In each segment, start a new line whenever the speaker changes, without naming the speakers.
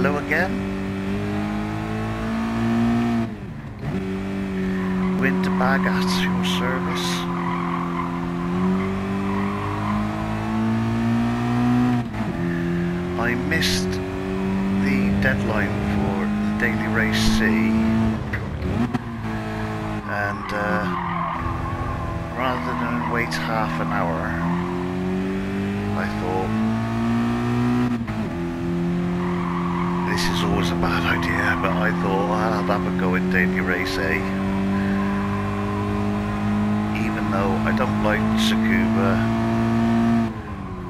Hello again. Windbag at your service. I missed the deadline for the Daily Race C and uh, rather than wait half an hour I thought this is always a bad idea but I thought I'll have a go at Daily Race A even though I don't like Tsukuba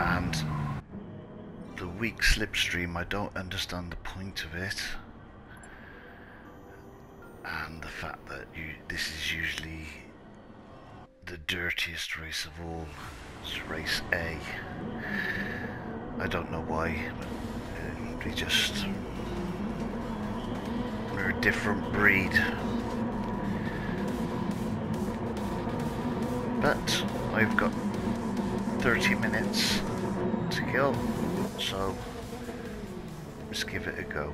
and the weak slipstream I don't understand the point of it. And the fact that you this is usually the dirtiest race of all it's race A. I don't know why but uh, they just we're a different breed but I've got 30 minutes to kill so let's give it a go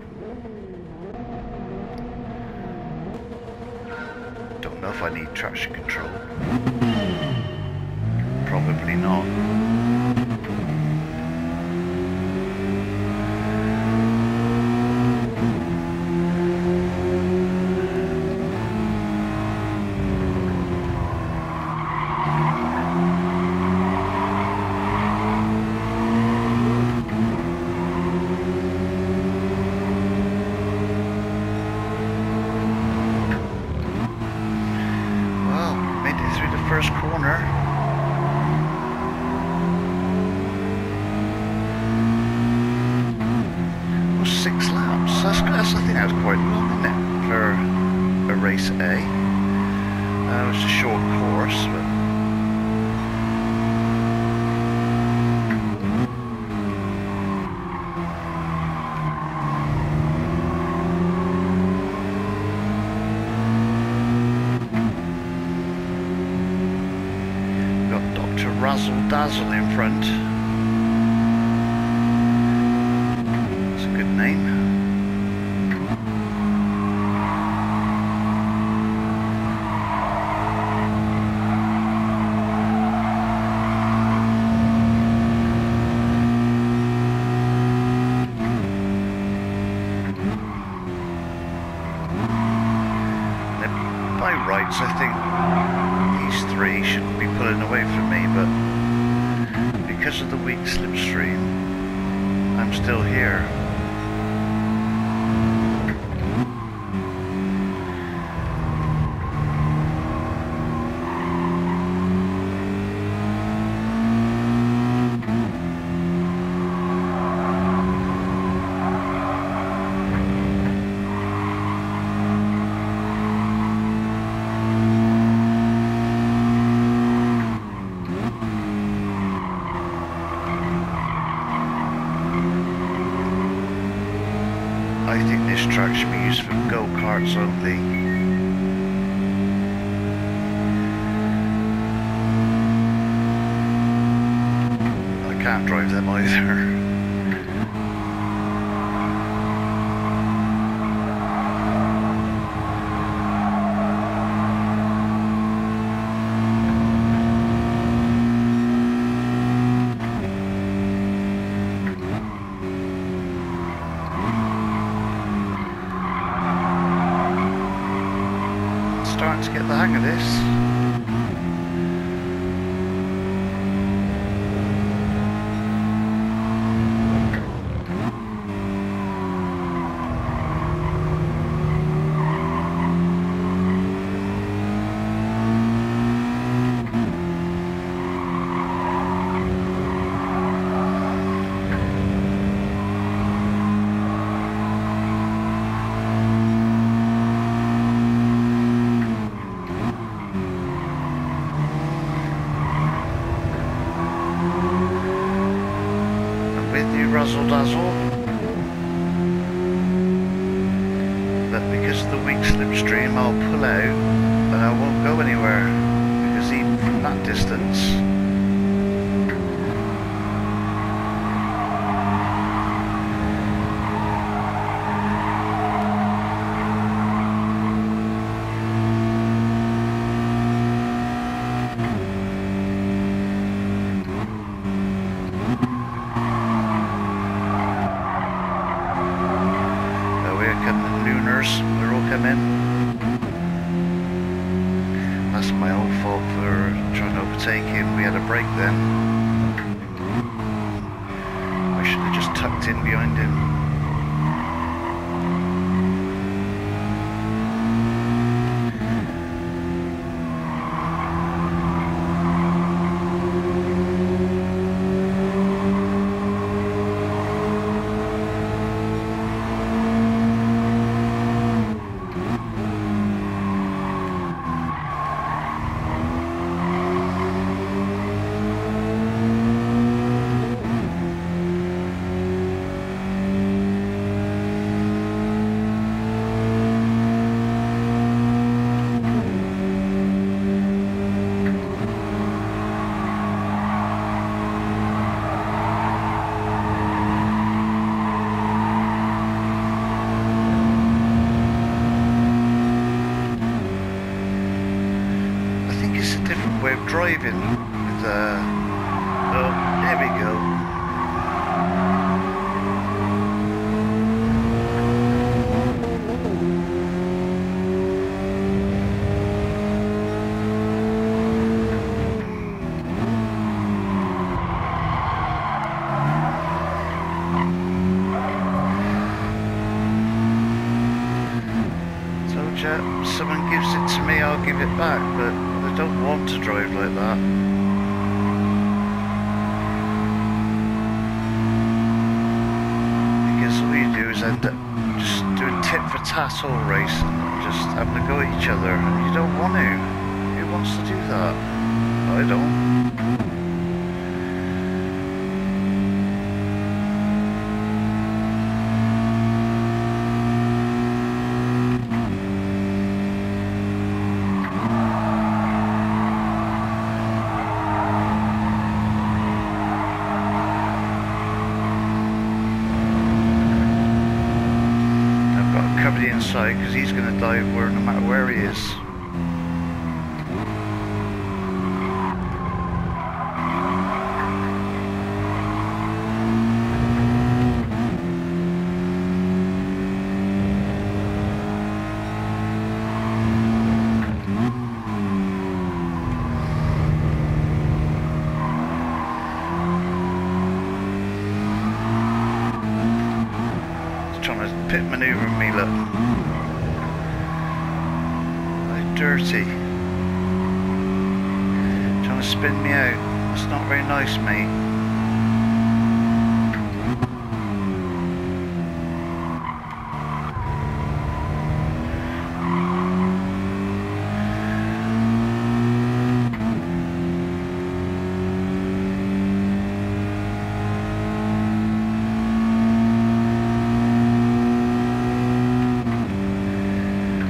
Don't know if I need traction control. Probably not. Well, made it through the first corner. Was six laps. That's, that's I think that's quite long, isn't it, for a race A? Uh, it's a short course, but got Dr. Razzle Dazzle in front. It's a good name. Now, By rights, I think these three shouldn't be pulling away from me, but because of the weak slipstream, I'm still here. I think this track should be used for go-karts only. I can't drive them either. The hang of this. With you, Razzle Dazzle. But because of the weak slipstream, I'll pull out and I won't go anywhere. Because even from that distance, That's my own fault for trying to overtake him. We had a break then. I should have just tucked in behind him. Driving with uh oh there we go. Told ya, someone gives it to me, I'll give it back, but I don't want to drive like that. Because all you do is end up just doing tit for tat all race and just having to go at each other, and you don't want to. Who wants to do that? I don't. I've got to inside because he's going to dive where no matter where he is. Trying to pit maneuver me, look. Dirty. Trying to spin me out. That's not very nice, mate.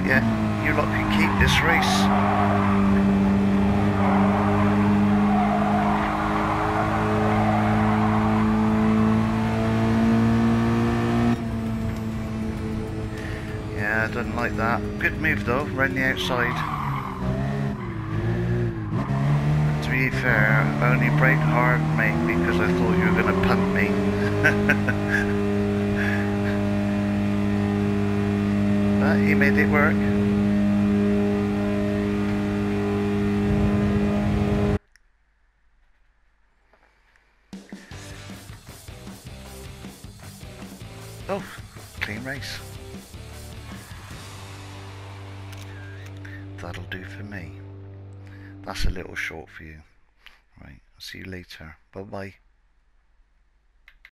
Yeah, you lot can keep this race. Yeah, I don't like that. Good move though, round the outside. To be fair, I only braked hard, mate, because I thought you were going to punt me. but he made it work. Oh, clean race. That'll do for me. That's a little short for you. Right, I'll see you later. Bye bye.